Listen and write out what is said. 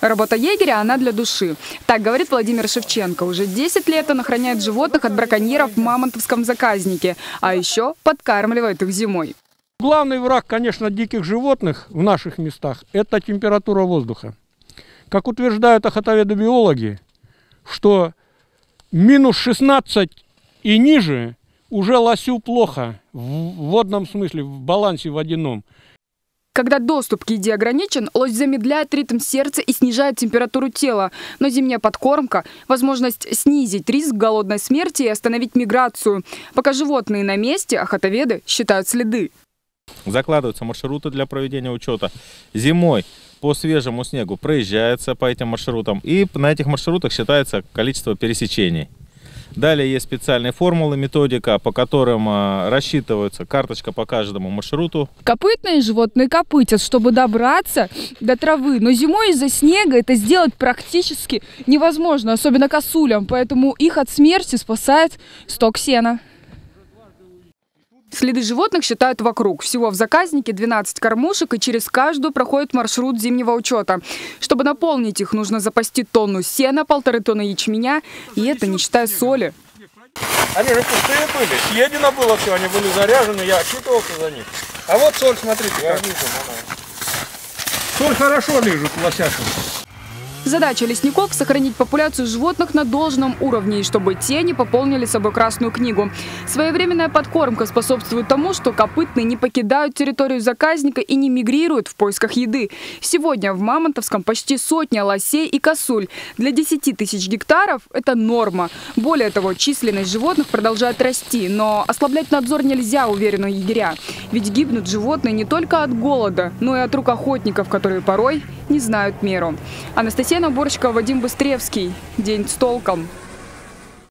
Работа егеря, она для души. Так говорит Владимир Шевченко. Уже 10 лет он охраняет животных от браконьеров в Мамонтовском заказнике, а еще подкармливает их зимой. Главный враг, конечно, диких животных в наших местах – это температура воздуха. Как утверждают охотоведы-биологи, что минус 16 и ниже уже лосю плохо в водном смысле, в балансе водяном. Когда доступ к еде ограничен, лось замедляет ритм сердца и снижает температуру тела. Но зимняя подкормка – возможность снизить риск голодной смерти и остановить миграцию. Пока животные на месте, охотоведы считают следы. Закладываются маршруты для проведения учета. Зимой по свежему снегу проезжается по этим маршрутам. И на этих маршрутах считается количество пересечений. Далее есть специальные формулы, методика, по которым а, рассчитывается карточка по каждому маршруту. Копытные животные копытят, чтобы добраться до травы. Но зимой из-за снега это сделать практически невозможно, особенно косулям. Поэтому их от смерти спасает сток сена. Следы животных считают вокруг. Всего в заказнике 12 кормушек, и через каждую проходит маршрут зимнего учета. Чтобы наполнить их, нужно запасти тонну сена, полторы тонны ячменя, и это не считая соли. Они же пустые были, съедено было все, они были заряжены, я отчитывался за них. А вот соль, смотрите, я вижу. Соль хорошо лежит в лосяшках. Задача лесников – сохранить популяцию животных на должном уровне, и чтобы те не пополнили собой Красную книгу. Своевременная подкормка способствует тому, что копытные не покидают территорию заказника и не мигрируют в поисках еды. Сегодня в Мамонтовском почти сотня лосей и косуль. Для 10 тысяч гектаров это норма. Более того, численность животных продолжает расти, но ослаблять надзор нельзя, уверены егеря. Ведь гибнут животные не только от голода, но и от рук охотников, которые порой не знают меру. Анастасия Наборщикова, Вадим Быстревский. День с толком.